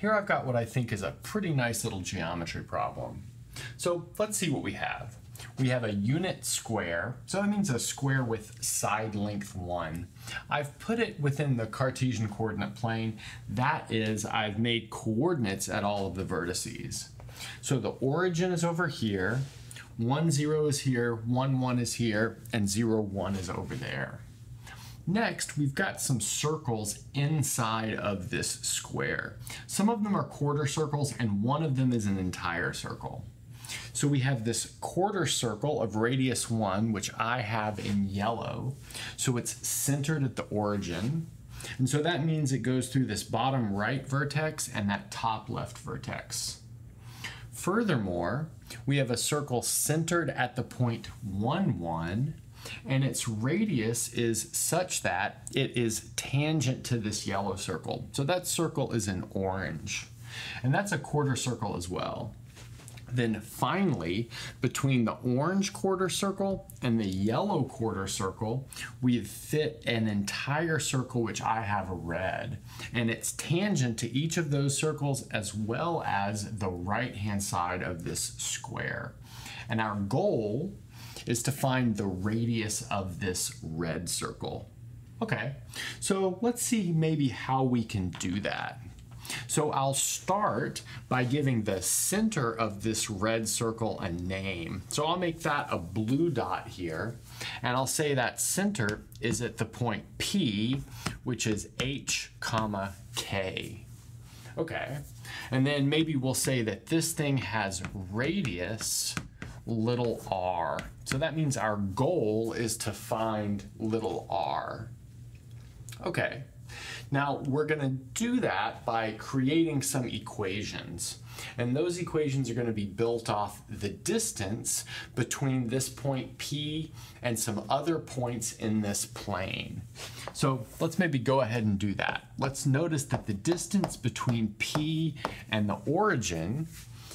here I've got what I think is a pretty nice little geometry problem. So let's see what we have. We have a unit square, so that means a square with side length 1. I've put it within the Cartesian coordinate plane. That is, I've made coordinates at all of the vertices. So the origin is over here, 1, 0 is here, 1, 1 is here, and 0, 1 is over there. Next, we've got some circles inside of this square. Some of them are quarter circles and one of them is an entire circle. So we have this quarter circle of radius 1, which I have in yellow. So it's centered at the origin. And so that means it goes through this bottom right vertex and that top left vertex. Furthermore, we have a circle centered at the point 1, 1, and its radius is such that it is tangent to this yellow circle. So that circle is in orange. And that's a quarter circle as well. Then finally, between the orange quarter circle and the yellow quarter circle, we fit an entire circle which I have red. And it's tangent to each of those circles as well as the right hand side of this square. And our goal is to find the radius of this red circle. Okay, so let's see maybe how we can do that. So I'll start by giving the center of this red circle a name. So I'll make that a blue dot here, and I'll say that center is at the point P, which is H comma K. Okay, and then maybe we'll say that this thing has radius little r. So that means our goal is to find little r. Okay, now we're going to do that by creating some equations. And those equations are going to be built off the distance between this point P and some other points in this plane. So let's maybe go ahead and do that. Let's notice that the distance between P and the origin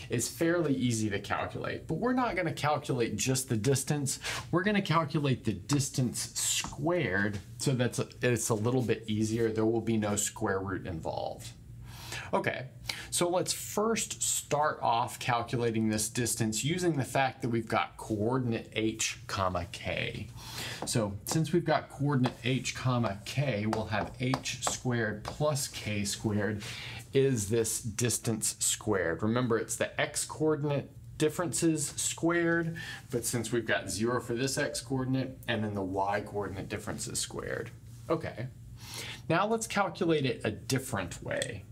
is fairly easy to calculate. But we're not going to calculate just the distance. We're going to calculate the distance squared so that it's a little bit easier. There will be no square root involved. Okay, so let's first start off calculating this distance using the fact that we've got coordinate h comma k. So since we've got coordinate h comma k, we'll have h squared plus k squared is this distance squared. Remember, it's the x coordinate differences squared, but since we've got zero for this x coordinate and then the y coordinate differences squared. Okay, now let's calculate it a different way.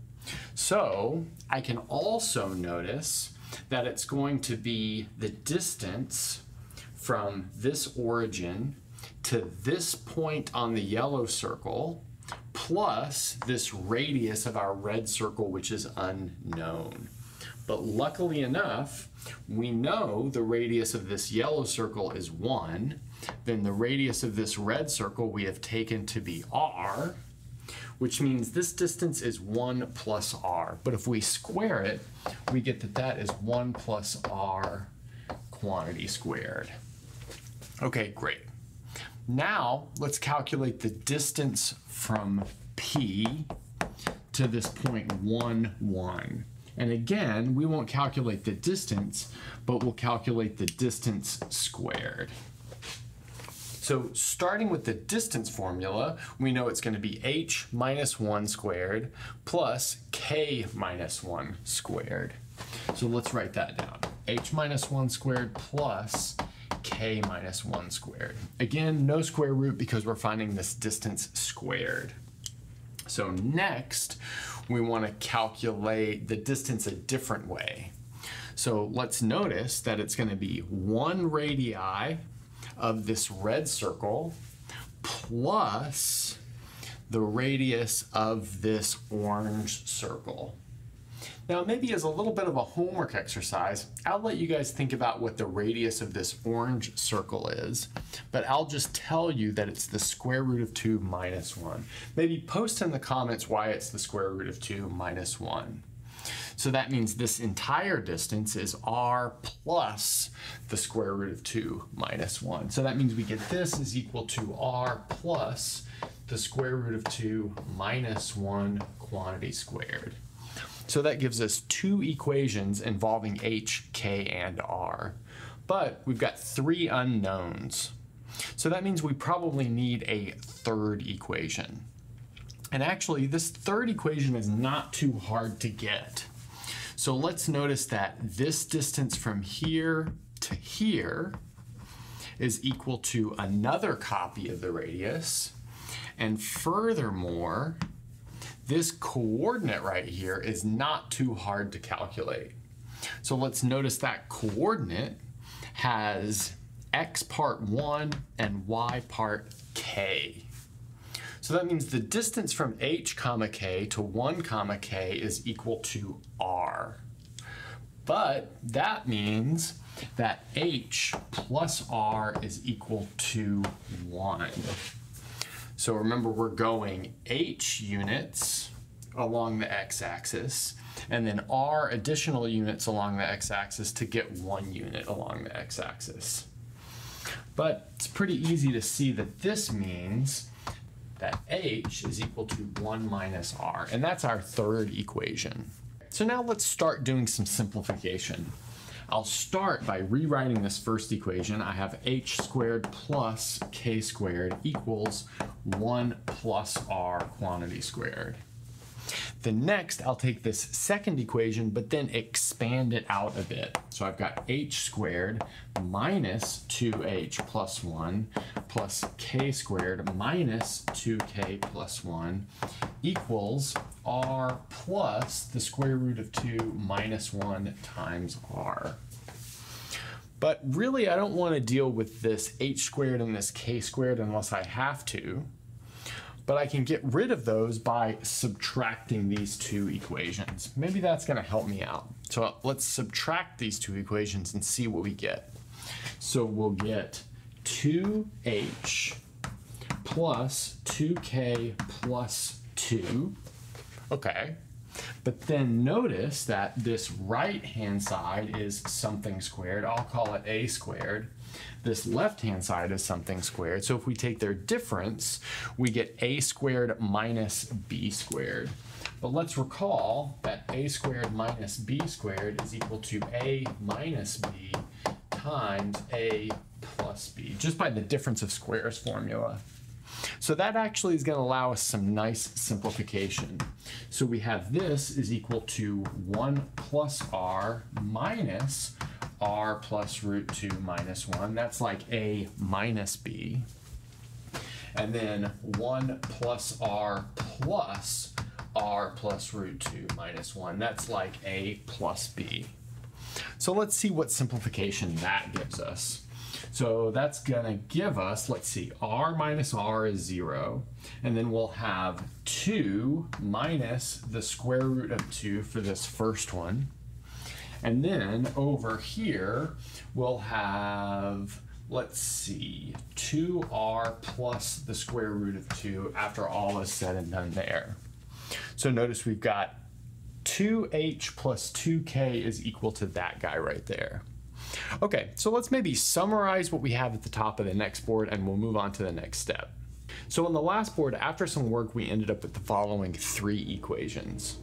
So I can also notice that it's going to be the distance from this origin to this point on the yellow circle plus this radius of our red circle, which is unknown. But luckily enough, we know the radius of this yellow circle is 1. Then the radius of this red circle we have taken to be r, which means this distance is 1 plus r. But if we square it, we get that that is 1 plus r quantity squared. Okay, great. Now let's calculate the distance from P to this point 1, 1. And again, we won't calculate the distance, but we'll calculate the distance squared. So starting with the distance formula, we know it's going to be h minus 1 squared plus k minus 1 squared. So let's write that down. h minus 1 squared plus k minus 1 squared. Again, no square root because we're finding this distance squared. So next, we want to calculate the distance a different way. So let's notice that it's going to be 1 radii of this red circle plus the radius of this orange circle. Now, maybe as a little bit of a homework exercise, I'll let you guys think about what the radius of this orange circle is, but I'll just tell you that it's the square root of 2 minus 1. Maybe post in the comments why it's the square root of 2 minus 1. So that means this entire distance is r plus the square root of 2 minus 1. So that means we get this is equal to r plus the square root of 2 minus 1 quantity squared. So that gives us two equations involving h, k, and r. But we've got three unknowns. So that means we probably need a third equation. And actually, this third equation is not too hard to get. So let's notice that this distance from here to here is equal to another copy of the radius. And furthermore, this coordinate right here is not too hard to calculate. So let's notice that coordinate has x part 1 and y part k. So that means the distance from h comma k to 1 comma k is equal to r. But that means that h plus r is equal to 1. So remember, we're going h units along the x-axis, and then r additional units along the x-axis to get one unit along the x-axis. But it's pretty easy to see that this means that h is equal to 1 minus r, and that's our third equation. So now let's start doing some simplification. I'll start by rewriting this first equation. I have h squared plus k squared equals 1 plus r quantity squared. Then next, I'll take this second equation, but then expand it out a bit. So I've got h squared minus 2h plus 1 plus k squared minus 2k plus 1 equals r plus the square root of 2 minus 1 times r. But really, I don't want to deal with this h squared and this k squared unless I have to but I can get rid of those by subtracting these two equations. Maybe that's going to help me out. So let's subtract these two equations and see what we get. So we'll get 2h plus 2k plus 2. Okay. But then notice that this right-hand side is something squared. I'll call it a squared. This left-hand side is something squared. So if we take their difference, we get a squared minus b squared. But let's recall that a squared minus b squared is equal to a minus b times a plus b, just by the difference of squares formula. So that actually is going to allow us some nice simplification. So we have this is equal to 1 plus r minus r plus root 2 minus 1. That's like a minus b. And then 1 plus r plus r plus root 2 minus 1. That's like a plus b. So let's see what simplification that gives us. So that's going to give us, let's see, r minus r is 0. And then we'll have 2 minus the square root of 2 for this first one. And then over here, we'll have, let's see, 2r plus the square root of 2 after all is said and done there. So notice we've got 2h plus 2k is equal to that guy right there. Okay, so let's maybe summarize what we have at the top of the next board and we'll move on to the next step. So on the last board, after some work, we ended up with the following three equations.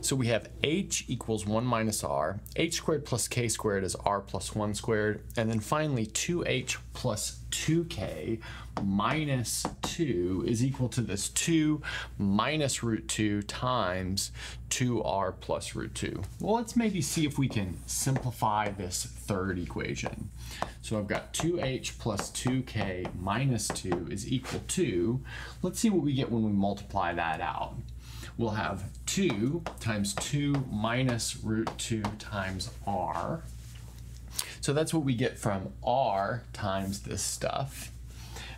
So we have h equals 1 minus r, h squared plus k squared is r plus 1 squared, and then finally 2h plus 2k minus 2 is equal to this 2 minus root 2 times 2r plus root 2. Well, let's maybe see if we can simplify this third equation. So I've got 2h plus 2k minus 2 is equal to, let's see what we get when we multiply that out we'll have 2 times 2 minus root 2 times r. So that's what we get from r times this stuff.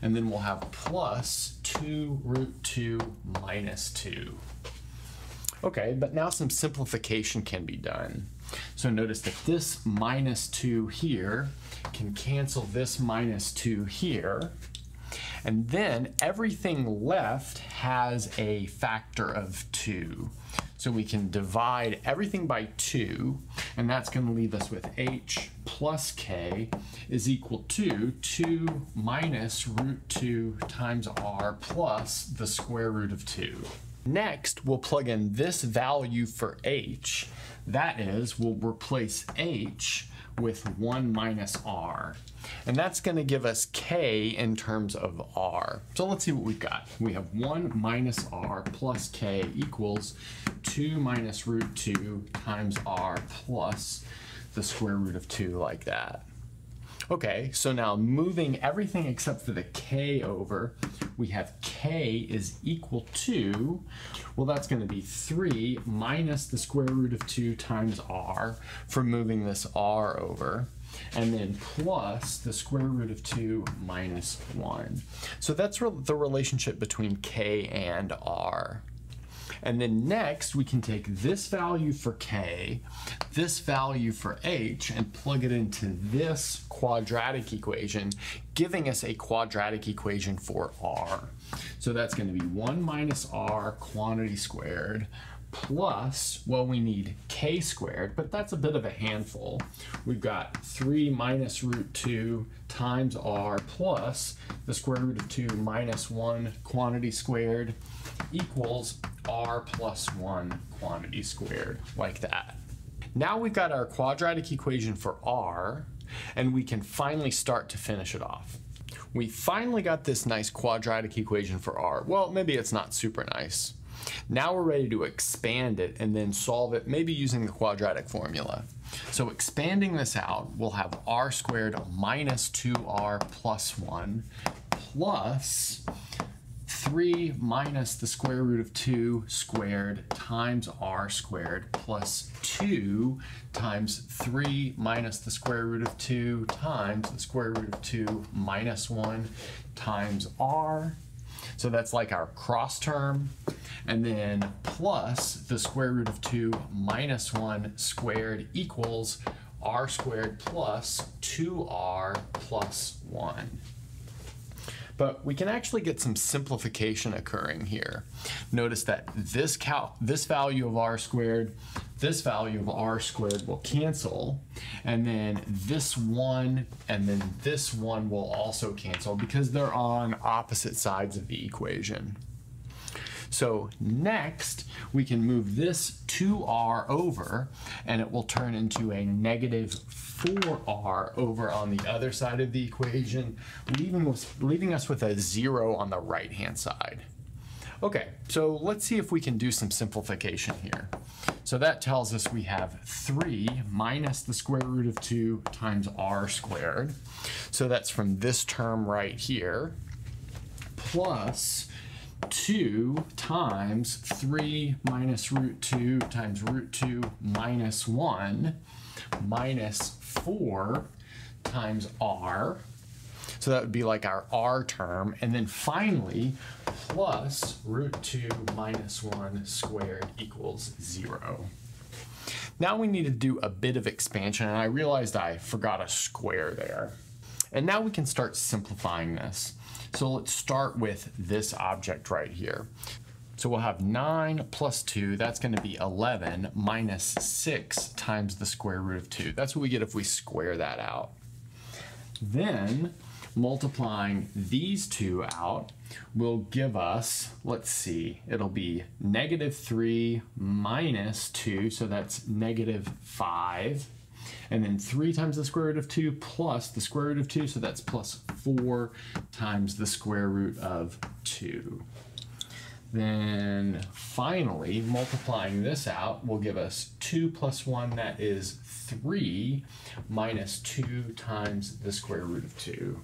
And then we'll have plus 2 root 2 minus 2. Okay, but now some simplification can be done. So notice that this minus 2 here can cancel this minus 2 here. And then everything left has a factor of 2. So we can divide everything by 2, and that's going to leave us with h plus k is equal to 2 minus root 2 times r plus the square root of 2. Next, we'll plug in this value for h. That is, we'll replace h with 1 minus r. And that's going to give us k in terms of r. So let's see what we've got. We have 1 minus r plus k equals 2 minus root 2 times r plus the square root of 2 like that. Okay, so now moving everything except for the k over, we have k is equal to, well that's going to be 3 minus the square root of 2 times r for moving this r over and then plus the square root of 2 minus 1. So that's re the relationship between k and r. And then next, we can take this value for k, this value for h, and plug it into this quadratic equation, giving us a quadratic equation for r. So that's going to be 1 minus r quantity squared plus, well, we need k squared, but that's a bit of a handful. We've got 3 minus root 2 times r plus the square root of 2 minus 1 quantity squared equals r plus 1 quantity squared, like that. Now we've got our quadratic equation for r, and we can finally start to finish it off. We finally got this nice quadratic equation for r. Well, maybe it's not super nice. Now we're ready to expand it and then solve it, maybe using the quadratic formula. So expanding this out, we'll have r squared minus 2r plus 1 plus 3 minus the square root of 2 squared times r squared plus 2 times 3 minus the square root of 2 times the square root of 2 minus 1 times r. So that's like our cross term. And then plus the square root of 2 minus 1 squared equals r squared plus 2r plus 1 but we can actually get some simplification occurring here. Notice that this, cal this value of r squared, this value of r squared will cancel, and then this one and then this one will also cancel because they're on opposite sides of the equation. So next, we can move this 2r over, and it will turn into a negative 4r over on the other side of the equation, leaving us, leaving us with a 0 on the right-hand side. Okay, so let's see if we can do some simplification here. So that tells us we have 3 minus the square root of 2 times r squared. So that's from this term right here, plus 2 times 3 minus root 2 times root 2 minus 1 minus 4 times r. So that would be like our r term. And then finally, plus root 2 minus 1 squared equals 0. Now we need to do a bit of expansion, and I realized I forgot a square there. And now we can start simplifying this. So let's start with this object right here. So we'll have 9 plus 2, that's going to be 11, minus 6 times the square root of 2. That's what we get if we square that out. Then, multiplying these two out will give us, let's see, it'll be negative 3 minus 2, so that's negative 5. And then 3 times the square root of 2 plus the square root of 2, so that's plus 4 times the square root of 2. Then finally, multiplying this out will give us 2 plus 1, that is 3, minus 2 times the square root of 2.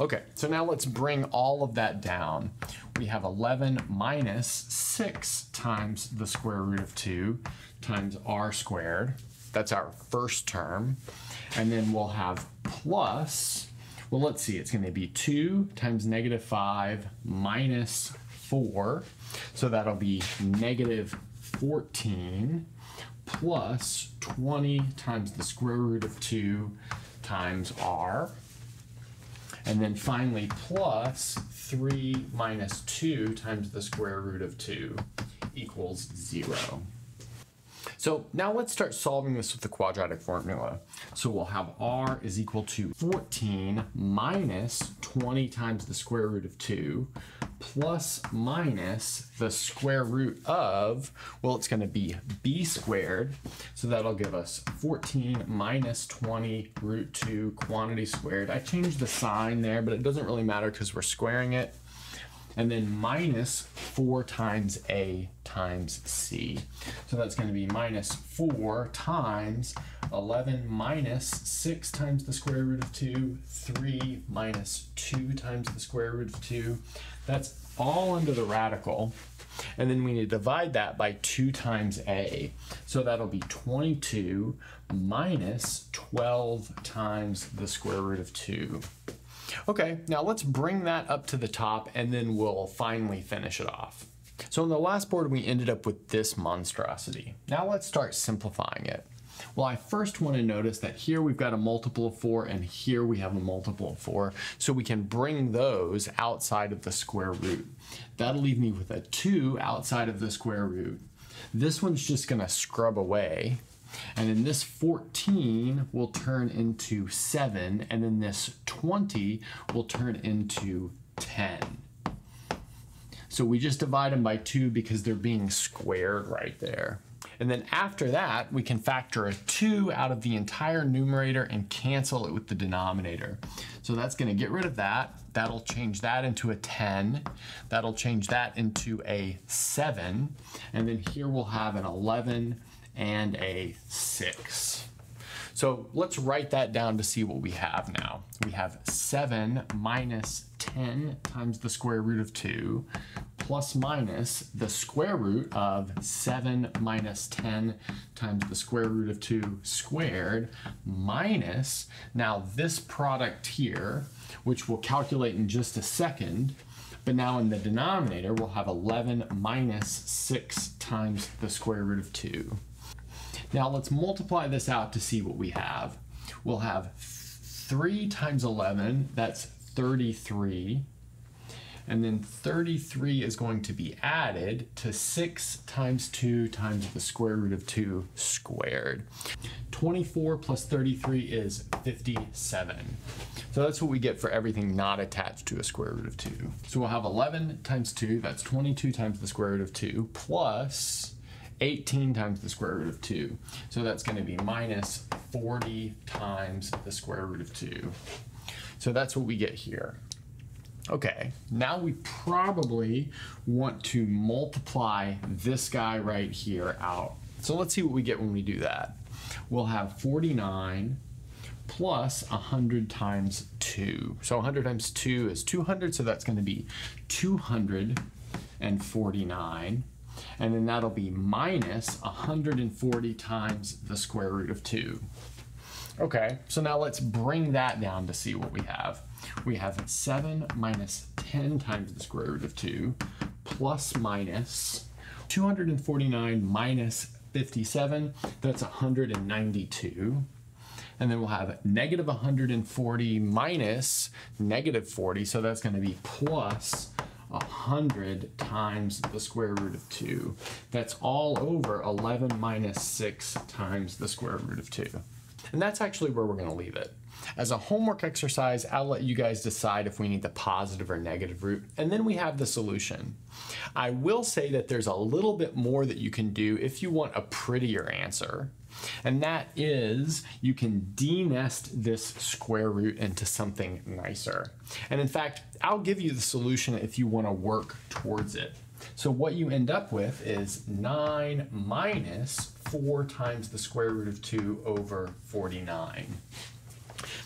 Okay, so now let's bring all of that down. We have 11 minus 6 times the square root of 2 times r squared. That's our first term. And then we'll have plus, well, let's see, it's going to be 2 times negative 5 minus 4. So that'll be negative 14 plus 20 times the square root of 2 times r. And then finally plus 3 minus 2 times the square root of 2 equals 0. So now let's start solving this with the quadratic formula. So we'll have r is equal to 14 minus 20 times the square root of 2 plus minus the square root of, well, it's gonna be b squared. So that'll give us 14 minus 20 root 2 quantity squared. I changed the sign there, but it doesn't really matter because we're squaring it and then minus 4 times a times c. So that's going to be minus 4 times 11 minus 6 times the square root of 2, 3 minus 2 times the square root of 2. That's all under the radical. And then we need to divide that by 2 times a. So that'll be 22 minus 12 times the square root of 2. Okay, now let's bring that up to the top and then we'll finally finish it off. So on the last board, we ended up with this monstrosity. Now let's start simplifying it. Well, I first want to notice that here we've got a multiple of 4 and here we have a multiple of 4. So we can bring those outside of the square root. That'll leave me with a 2 outside of the square root. This one's just going to scrub away and then this 14 will turn into 7, and then this 20 will turn into 10. So we just divide them by 2 because they're being squared right there. And then after that, we can factor a 2 out of the entire numerator and cancel it with the denominator. So that's going to get rid of that. That'll change that into a 10. That'll change that into a 7. And then here we'll have an 11 and a 6. So let's write that down to see what we have now. We have 7 minus 10 times the square root of 2 plus minus the square root of 7 minus 10 times the square root of 2 squared minus now this product here, which we'll calculate in just a second, but now in the denominator, we'll have 11 minus 6 times the square root of 2. Now let's multiply this out to see what we have. We'll have 3 times 11, that's 33. And then 33 is going to be added to 6 times 2 times the square root of 2 squared. 24 plus 33 is 57. So that's what we get for everything not attached to a square root of 2. So we'll have 11 times 2, that's 22 times the square root of 2, plus 18 times the square root of 2. So that's going to be minus 40 times the square root of 2. So that's what we get here. Okay, now we probably want to multiply this guy right here out. So let's see what we get when we do that. We'll have 49 plus 100 times 2. So 100 times 2 is 200, so that's going to be 249 and then that'll be minus 140 times the square root of 2. Okay, so now let's bring that down to see what we have. We have 7 minus 10 times the square root of 2 plus minus 249 minus 57, that's 192. And then we'll have negative 140 minus negative 40, so that's going to be plus 100 times the square root of 2. That's all over 11 minus 6 times the square root of 2. And that's actually where we're going to leave it. As a homework exercise, I'll let you guys decide if we need the positive or negative root, and then we have the solution. I will say that there's a little bit more that you can do if you want a prettier answer. And that is you can denest this square root into something nicer. And in fact, I'll give you the solution if you want to work towards it. So what you end up with is 9 minus 4 times the square root of 2 over 49.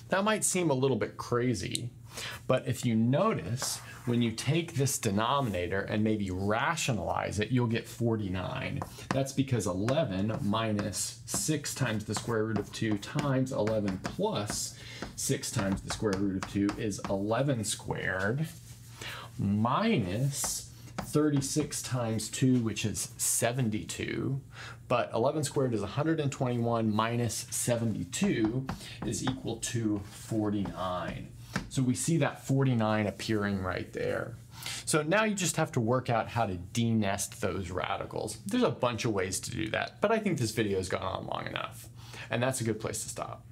That might seem a little bit crazy, but if you notice, when you take this denominator and maybe rationalize it, you'll get 49. That's because 11 minus 6 times the square root of 2 times 11 plus 6 times the square root of 2 is 11 squared minus 36 times 2, which is 72. But 11 squared is 121 minus 72 is equal to 49. So we see that 49 appearing right there. So now you just have to work out how to denest those radicals. There's a bunch of ways to do that, but I think this video has gone on long enough. And that's a good place to stop.